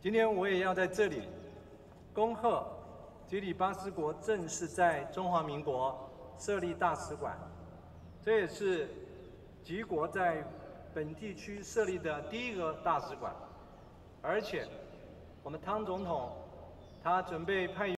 今天我也要在这里恭贺吉里巴斯国正式在中华民国设立大使馆，这也是吉国在本地区设立的第一个大使馆。而且我们汤总统他准备派。